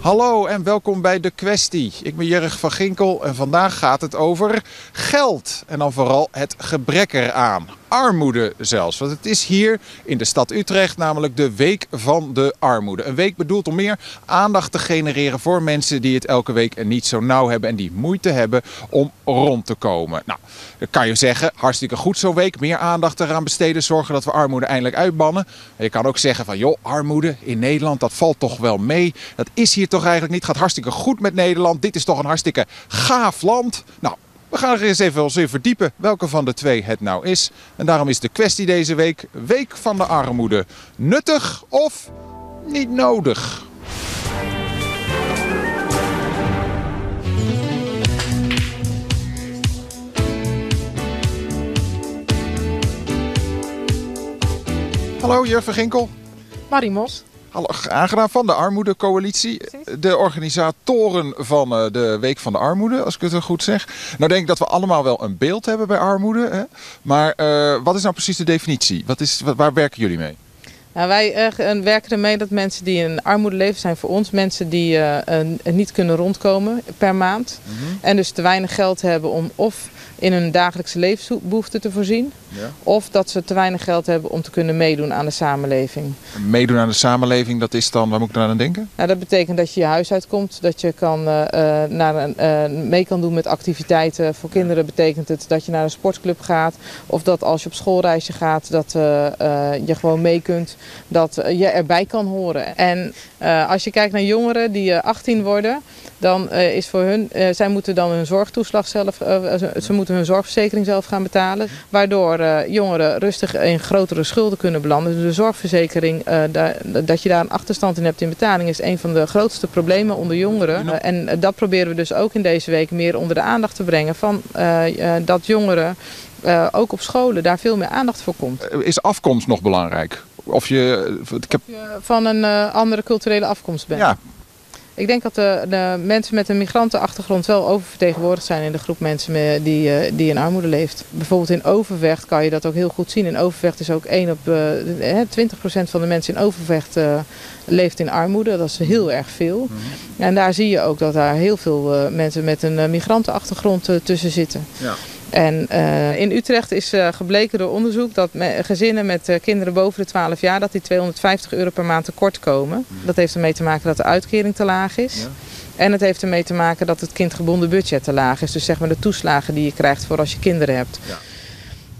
Hallo en welkom bij De Kwestie. Ik ben Jurg van Ginkel en vandaag gaat het over geld. En dan vooral het gebrek eraan. Armoede zelfs. Want het is hier in de stad Utrecht namelijk de Week van de Armoede. Een week bedoeld om meer aandacht te genereren voor mensen die het elke week niet zo nauw hebben. En die moeite hebben om rond te komen. Nou, dan kan je zeggen, hartstikke goed zo'n week. Meer aandacht eraan besteden. Zorgen dat we armoede eindelijk uitbannen. En je kan ook zeggen van joh, armoede in Nederland, dat valt toch wel mee. Dat is hier toch eigenlijk niet. Gaat hartstikke goed met Nederland. Dit is toch een hartstikke gaaf land. Nou, we gaan er eens even in verdiepen welke van de twee het nou is. En daarom is de kwestie deze week, Week van de Armoede. Nuttig of niet nodig? Hallo, Jurgen Ginkel. Marimos. Hallo, aangenaam van de Armoedecoalitie. De organisatoren van eh, de Week van de Armoede, als ik het goed zeg. Nou denk ik dat we allemaal wel een beeld hebben bij armoede. Hè? Maar uh, wat is nou precies de definitie? Wat is, waar werken jullie mee? Nou, wij uh, werken ermee dat mensen die in armoede leven zijn voor ons mensen die niet kunnen rondkomen per maand. Mm -hmm. En dus te weinig geld hebben om of in hun dagelijkse levensbehoeften te voorzien. Ja. Of dat ze te weinig geld hebben om te kunnen meedoen aan de samenleving. Meedoen aan de samenleving, dat is dan, waar moet ik dan aan denken? Nou, dat betekent dat je je huis uitkomt, dat je kan, uh, naar een, uh, mee kan doen met activiteiten. Voor kinderen betekent het dat je naar een sportclub gaat. Of dat als je op schoolreisje gaat, dat uh, je gewoon mee kunt. Dat je erbij kan horen. En als je kijkt naar jongeren die 18 worden, dan is voor hun, zij moeten dan hun zorgtoeslag zelf, ze moeten hun zorgverzekering zelf gaan betalen. Waardoor jongeren rustig in grotere schulden kunnen belanden. Dus de zorgverzekering, dat je daar een achterstand in hebt in betaling, is een van de grootste problemen onder jongeren. En dat proberen we dus ook in deze week meer onder de aandacht te brengen. Van dat jongeren ook op scholen daar veel meer aandacht voor komt. Is afkomst nog belangrijk? Of je, ik heb... van een andere culturele afkomst bent. Ja, ik denk dat de, de, mensen met een migrantenachtergrond wel oververtegenwoordigd zijn in de groep mensen die, die in armoede leeft. Bijvoorbeeld in Overvecht kan je dat ook heel goed zien. In Overvecht is ook 1 op uh, 20% van de mensen in Overvecht uh, leeft in armoede. Dat is heel erg veel. -hmm. En daar zie je ook dat daar heel veel uh, mensen met een migrantenachtergrond tussen zitten. Ja. En uh, in Utrecht is uh, gebleken door onderzoek dat gezinnen met uh, kinderen boven de 12 jaar dat die 250 euro per maand tekort komen. Dat heeft ermee te maken dat de uitkering te laag is. Ja. En het heeft ermee te maken dat het kindgebonden budget te laag is. Dus zeg maar de toeslagen die je krijgt voor als je kinderen hebt. Ja.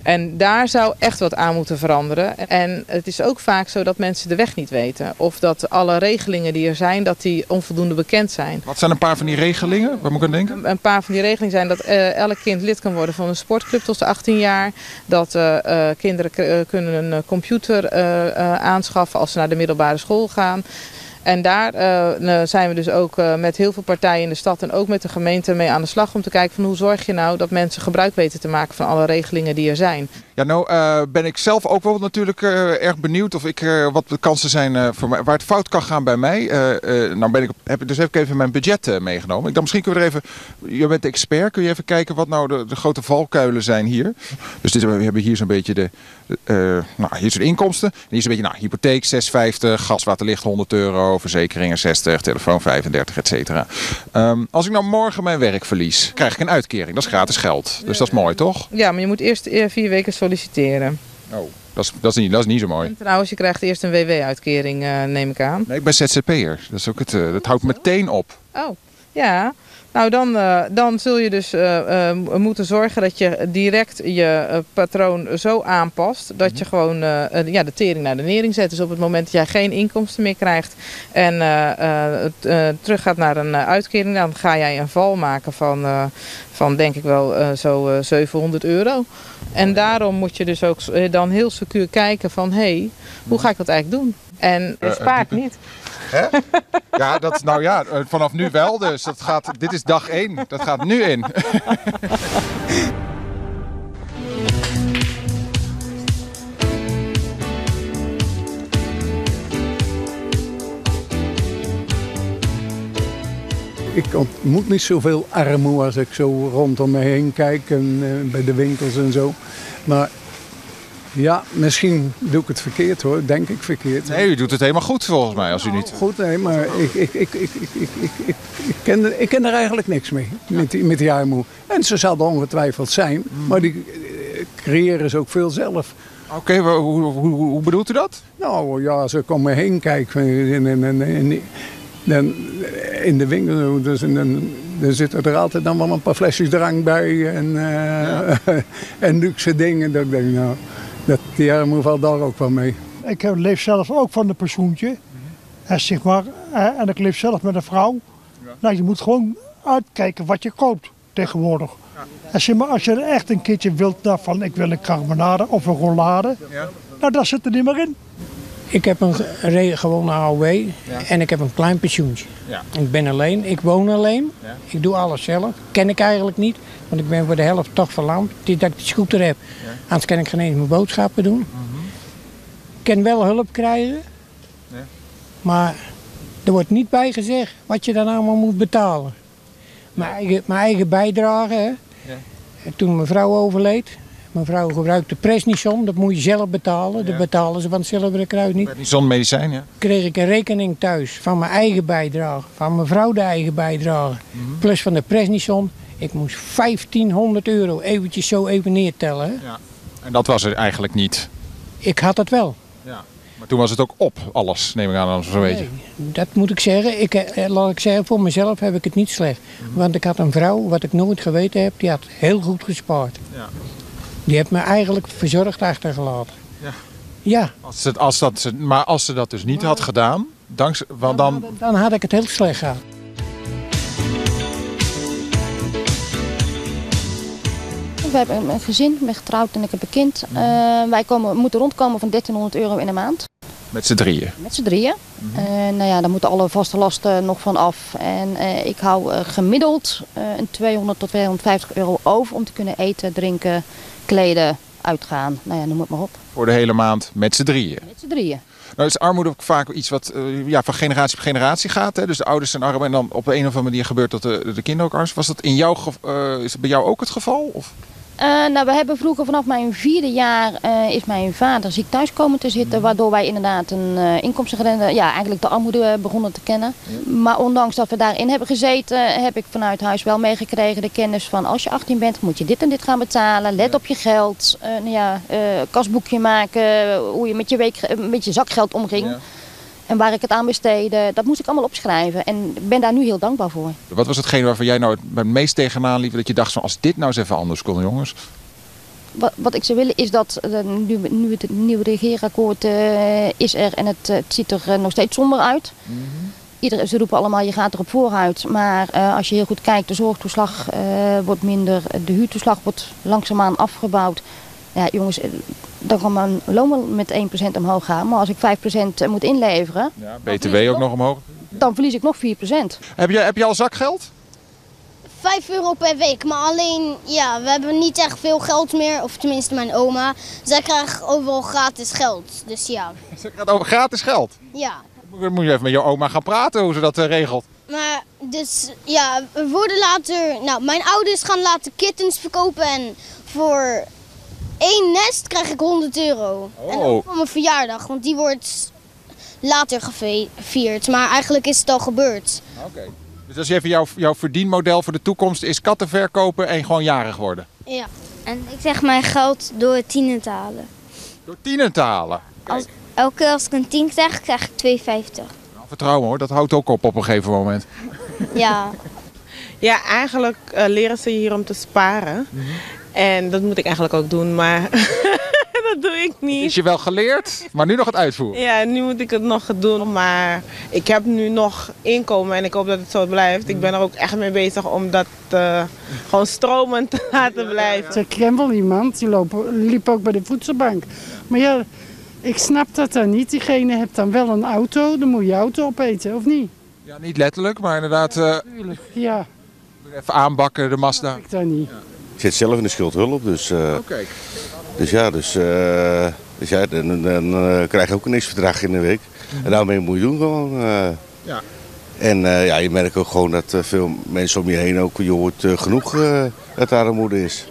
En daar zou echt wat aan moeten veranderen. En het is ook vaak zo dat mensen de weg niet weten. Of dat alle regelingen die er zijn, dat die onvoldoende bekend zijn. Wat zijn een paar van die regelingen? Waar moet ik aan denken? Een paar van die regelingen zijn dat uh, elk kind lid kan worden van een sportclub tot 18 jaar. Dat uh, uh, kinderen kunnen een computer aanschaffen als ze naar de middelbare school gaan. En daar uh, zijn we dus ook uh, met heel veel partijen in de stad en ook met de gemeente mee aan de slag om te kijken van hoe zorg je nou dat mensen gebruik weten te maken van alle regelingen die er zijn. Ja, nou uh, ben ik zelf ook wel natuurlijk erg benieuwd of ik wat de kansen zijn voor mij, waar het fout kan gaan bij mij. nou ben ik, heb, dus heb ik even mijn budget meegenomen. Ik dacht misschien kunnen we er even, je bent expert, kun je even kijken wat nou de, de grote valkuilen zijn hier. Dus dit, we hebben hier zo'n beetje de, nou hier zijn de inkomsten. En hier is een beetje, nou hypotheek 6,50, gas, water, licht 100 euro verzekeringen 60, telefoon 35, et cetera. Um, als ik nou morgen mijn werk verlies, krijg ik een uitkering. Dat is gratis geld. Dus dat is mooi, toch? Ja, maar je moet eerst vier weken solliciteren. Oh, dat is, dat is, niet, dat is niet zo mooi. En trouwens, je krijgt eerst een WW-uitkering, uh, neem ik aan. Nee, ik ben ZZP'er. Dat, is ook het, uh, dat houdt meteen op. Oh, ja. Nou, dan, uh, dan zul je dus uh, uh, moeten zorgen dat je direct je patroon zo aanpast dat je gewoon ja, de tering naar de nering zet. Dus op het moment dat jij geen inkomsten meer krijgt en terug gaat naar een uitkering, dan ga jij een val maken van, van denk ik wel zo 700 euro. En daarom moet je dus ook dan heel secuur kijken van hé, hey, hoe ga ik dat eigenlijk doen? En het spaart niet. Hè? Ja, dat, nou ja, vanaf nu wel dus. Dat gaat, dit is dag 1. Dat gaat nu in. Ik ontmoet niet zoveel armoede als ik zo rondom me heen kijk en uh, bij de winkels en zo. Maar ja, misschien doe ik het verkeerd hoor. Denk ik verkeerd. Nee, u doet het helemaal goed volgens mij als u niet... Goed, nee, maar ik, ik, ik, ik, ik, ken, er, ik ken er eigenlijk niks mee met die, met die. En ze zal er ongetwijfeld zijn, hmm. maar die eh, creëren ze ook veel zelf. Oké, hoe, hoe, bedoelt u dat? Nou ja, als ik om me heen kijk en, en, en, dan in de winkel, dus dan, dan zitten er altijd dan wel een paar flesjes drank bij en, eh, en luxe dingen. Dat ik denk, nou, dat, die valt daar ook wel mee. Ik eh, leef zelf ook van een pensioentje. En, zeg maar, eh, en ik leef zelf met een vrouw. Nou, je moet gewoon uitkijken wat je koopt tegenwoordig. En zeg maar, als je er echt een keertje wilt, nou, van ik wil een carbonade of een rollade. Nou, dat zit er niet meer in. Ik heb een gewone AOW en ik heb een klein pensioentje. Ja. Ik ben alleen, ik woon alleen. Ja. Ik doe alles zelf. Ken ik eigenlijk niet, want ik ben voor de helft toch verlamd. Het is dat ik de scooter heb. Anders kan ik geen eens mijn boodschappen doen. Ik kan wel hulp krijgen. Ja. Maar er wordt niet bij gezegd wat je dan allemaal moet betalen. Mijn eigen, mijn eigen bijdrage. Hè. Toen mijn vrouw overleed. Mijn vrouw gebruikte Presnison, dat moet je zelf betalen. Dat betalen ze van het Zilveren Kruis niet Die zonmedicijn, ja. kreeg ik een rekening thuis van mijn eigen bijdrage, van mijn vrouw de eigen bijdrage, plus van de Presnison. Ik moest 1500 euro eventjes zo even neertellen. hè. En dat was er eigenlijk niet. Ik had het wel. Maar toen was het ook op, alles, neem ik aan, zo weet je. Dat moet ik zeggen. Ik, eh, laat ik zeggen, voor mezelf heb ik het niet slecht. Want ik had een vrouw, wat ik nooit geweten heb, die had heel goed gespaard. Ja. Die heeft me eigenlijk verzorgd achtergelaten. Ja. Ja, Als ze, als dat, ze- maar als ze dat dus niet had gedaan, dankzij, want dan... dan had ik het heel slecht gehad. We hebben een gezin, ik ben getrouwd en ik heb een kind. Eh, wij komen, moeten rondkomen van 1300 euro in de maand. Met z'n drieën. Met z'n drieën. En nou ja, daar moeten alle vaste lasten nog van af. En eh, ik hou eh, gemiddeld eh, een 200 tot 250 euro over om te kunnen eten, drinken, kleden, uitgaan. Nou ja, noem het maar op. Voor de hele maand met z'n drieën. Met z'n drieën. Nou is armoede ook vaak iets wat eh, ja, van generatie op generatie gaat. Hè? Dus de ouders zijn arm en dan op een of andere manier gebeurt dat de, de kinderen ook arm zijn. Was dat in jouw eh, is dat bij jou ook het geval? Of? Eh, nou, we hebben vroeger vanaf mijn vierde jaar eh, is mijn vader ziek thuis komen te zitten. Waardoor wij inderdaad een inkomstengrens, ja eigenlijk de armoede begonnen te kennen. Maar ondanks dat we daarin hebben gezeten, heb ik vanuit huis wel meegekregen de kennis van als je 18 bent moet je dit en dit gaan betalen. Let op je geld. Nou ja, kasboekje maken, hoe je met je, week, met je zakgeld omging. En waar ik het aan besteedde, dat moest ik allemaal opschrijven. En ik ben daar nu heel dankbaar voor. Wat was hetgeen waarvan jij nou het meest tegenaan liep? Dat je dacht, van, als dit nou eens even anders kon, jongens. Wat, wat ik zou willen is dat eh, nu, nu het nieuwe regeerakkoord eh, is er en het, eh, het ziet er nog steeds somber uit. Iedereen, ze roepen allemaal je gaat erop vooruit. Maar als je heel goed kijkt, de zorgtoeslag wordt minder, de huurtoeslag wordt langzaamaan afgebouwd. Ja jongens, eh, dan kan mijn loon wel met 1% omhoog gaan. Maar als ik 5% moet inleveren, BTW ook nog omhoog. dan verlies ik nog 4%. Heb je, heb je al zakgeld? 5 euro per week, maar alleen, ja, we hebben niet echt veel geld meer. Of tenminste mijn oma. Zij krijgt overal gratis geld. Dus ja, Het gaat over gratis geld. ja. Dan moet je even met je oma gaan praten hoe ze dat eh, regelt. Maar dus, ja, we worden later... Nou, mijn ouders gaan later kittens verkopen en voor één nest krijg ik 100 euro. En Oh. ook voor mijn verjaardag, want die wordt later gevierd. Maar eigenlijk is het al gebeurd. Oké. Dus dat is even jouw, jouw verdienmodel voor de toekomst is katten verkopen en gewoon jarig worden. Ja. En ik zeg mijn geld door tienen te halen. Door tienen te halen. Als, elke keer als ik een tien krijg, krijg ik 2,50. Nou, vertrouwen hoor, dat houdt ook op op een gegeven moment. Ja. Ja, eigenlijk eh, leren ze hier om te sparen. En dat moet ik eigenlijk ook doen, maar dat doe ik Is niet. je wel geleerd, maar nu nog het uitvoeren. Ja, nu moet ik het nog doen, maar ik heb nu nog inkomen en ik hoop dat het zo blijft. Ik ben er ook echt mee bezig om dat eh, gewoon stromend te laten blijven. Ik ken wel iemand, die liep ook bij de voedselbank. Maar ja, ik snap dat dan niet. Diegene heeft dan wel een auto, dan moet je auto opeten, of niet? Ja, niet letterlijk, maar inderdaad eh, Tuurlijk. Ja, even aanbakken de Mazda. ik dan niet. Ik zit zelf in de schuldhulp, dus, eh, dus ja, dus, eh, dus ja, dan, dan eh, krijg je ook een niks verdrag in de week. En daarmee moet je doen gewoon. Ja. En ja, je merkt ook gewoon dat veel mensen om je heen ook, je hoort genoeg dat armoede is.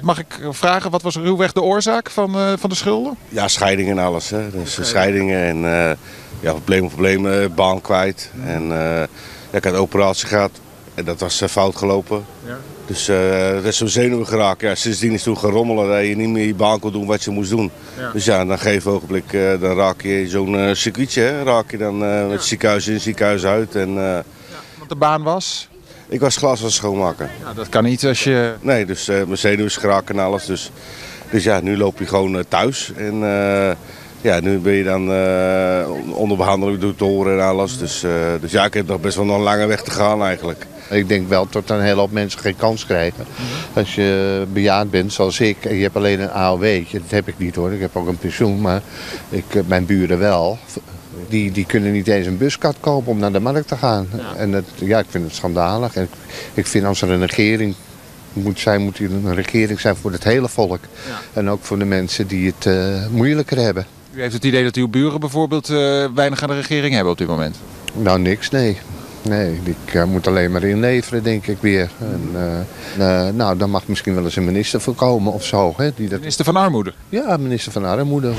Mag ik vragen, wat was ruwweg de oorzaak van, van de schulden? Ja, scheidingen en alles. Hè. Dus scheidingen en ja, problemen, problemen, baan kwijt. En eh, ja, ik had een operatie gehad en dat was fout gelopen. Ja. Dus eh dat is zo'n zenuwen geraakt. Ja, sindsdien is het toen gerommelen dat je niet meer je baan kon doen wat je moest doen. Ja. Dus ja, dan geef ogenblik eh, dan raak je zo'n eh, circuitje. Hè, raak je dan met het ziekenhuis in, ziekenhuis uit. En, Want de baan was? ik was glas aan het schoonmaken. Ja, dat kan niet als je... Nee, dus mijn zenuwen is geraakt en alles. Dus, dus ja, nu loop je gewoon thuis. En ja, nu ben je dan onder behandeling door doktoren en alles. Dus, dus ja, ik heb nog best wel nog een lange weg te gaan eigenlijk. Ik denk wel dat een hele hoop mensen geen kans krijgen. Als je bejaard bent zoals ik en je hebt alleen een AOW. Dat heb ik niet hoor, ik heb ook een pensioen, maar ik, eh, mijn buren wel. Die, die kunnen niet eens een buskaart kopen om naar de markt te gaan. En dat, ja, ik vind het schandalig. En ik, ik vind als er een regering moet zijn, moet die een regering zijn voor het hele volk. En ook voor de mensen die het eh, moeilijker hebben. U heeft het idee dat uw buren bijvoorbeeld eh, weinig aan de regering hebben op dit moment? Nou, niks, nee. Nee, ik eh, moet alleen maar inleveren, denk ik weer. En, eh, eh, nou, dan mag misschien wel eens een minister voorkomen of zo. Hè, die dat... Minister van Armoede? Ja, minister van Armoede.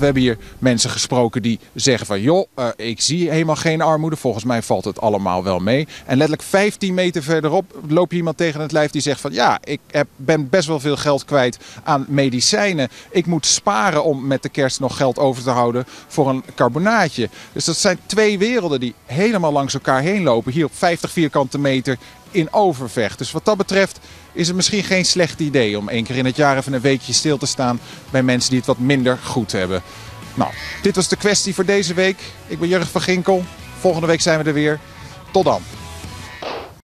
We hebben hier mensen gesproken die zeggen van joh, eh, ik zie helemaal geen armoede. Volgens mij valt het allemaal wel mee. En letterlijk 15 meter verderop loop je iemand tegen het lijf die zegt van ja, ik heb, ben best wel veel geld kwijt aan medicijnen. Ik moet sparen om met de kerst nog geld over te houden voor een carbonaatje. Dus dat zijn twee werelden die helemaal langs elkaar heen lopen. Hier op 50 vierkante meter in Overvecht. Dus wat dat betreft is het misschien geen slecht idee om één keer in het jaar even een weekje stil te staan bij mensen die het wat minder goed hebben. Nou, dit was de kwestie voor deze week. Ik ben Jurgen van Ginkel. Volgende week zijn we er weer. Tot dan.